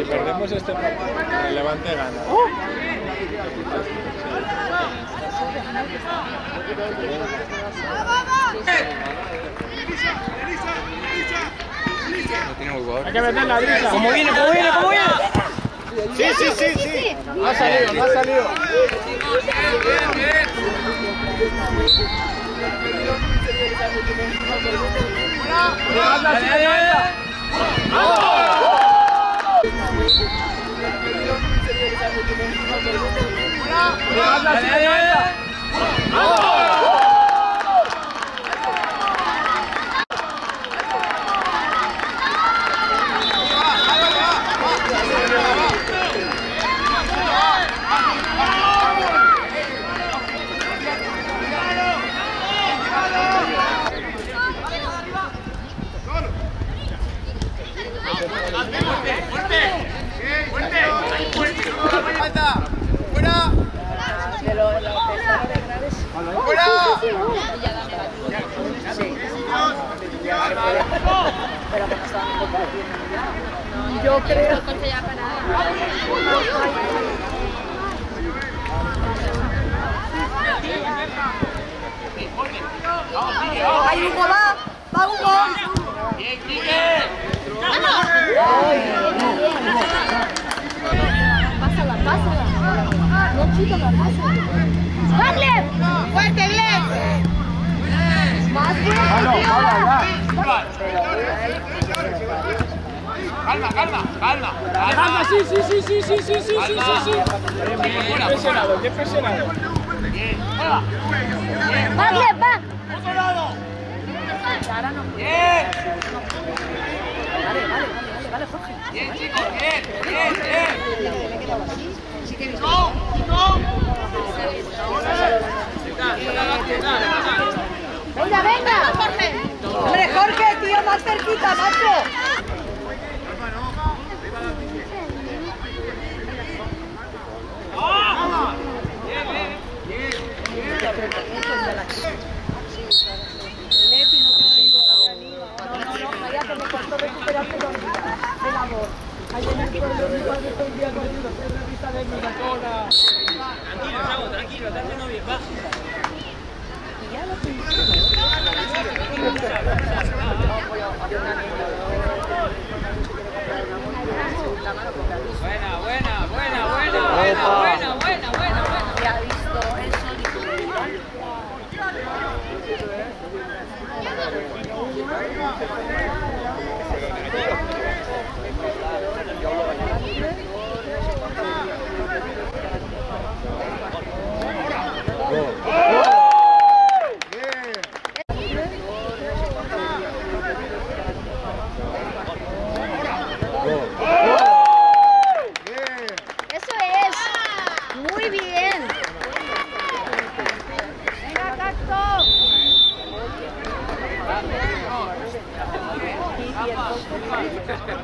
Si perdemos este partido, el Levante gana. Hay que meter la brisa. ¿Cómo viene? ¿Cómo viene? ¿Cómo viene? Sí, sí, sí, sí. No ha salido, no ha salido. Yo creo. ¡Ahí Hugo va! ¡Va Pásala, pásala. No, pásala. ¡Vale! ¡Fuerte, bien! ¡Más. Ah, Calma, calma, calma. Alejandra, sí, sí, sí, sí, sí, sí, sí, sí, sí, sí. Qué presionado, qué presionado. ¡Va, Gleb, va! Bien, chicos, bien, bien, bien. No, no. ¡Venga, venga! ¡Hombre, Jorge, tío, más cerquita, macho! Tranquilo, Chavo, tranquilo, bien, va. Buena, buena, buena, buena, buena, buena, buena, buena, buena. Es. Muy bien.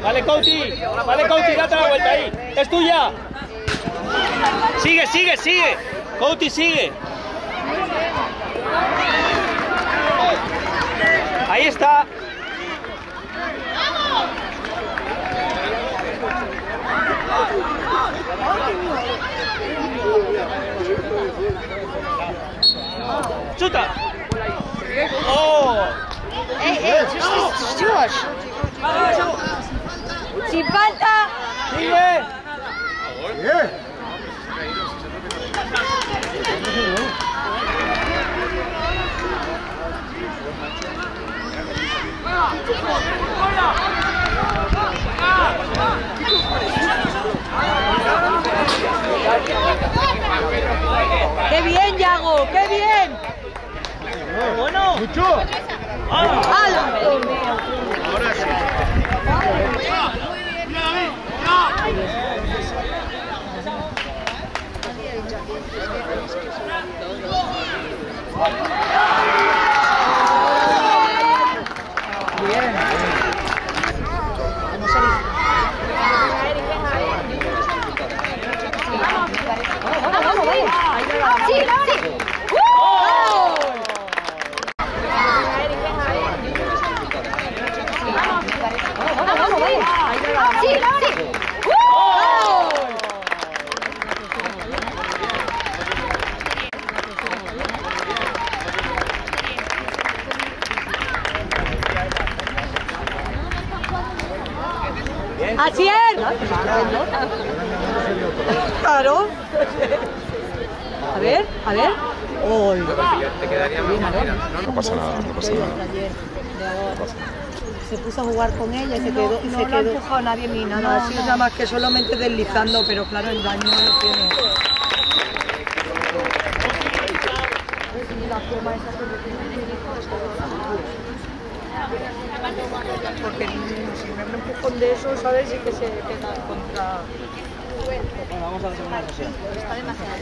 Vale, Couti, vale, Couti, date la vuelta ahí. Es tuya. Sigue, sigue, sigue. Couti, sigue. Ahí está. ¡Chuta! ¡Oh! ¡Ey, ey! ¡Josh! ¡Sin falta! ¡Sigue! ¡Qué bien, Yago! ¡Qué bien! ¡Bueno! ¡Mucho! ¡Hala! Claro. A ver, a ver. Uy. No pasa nada, no pasa nada. Se puso a jugar con ella y se quedó. y no se ha quedó. empujado nadie ni nada. No, ha sido nada más que solamente deslizando, pero claro, el daño no lo tiene. Porque si me un empujón de eso, ¿sabes? Sí que se queda contra. Bueno, vamos a la segunda sesión. Está demasiado.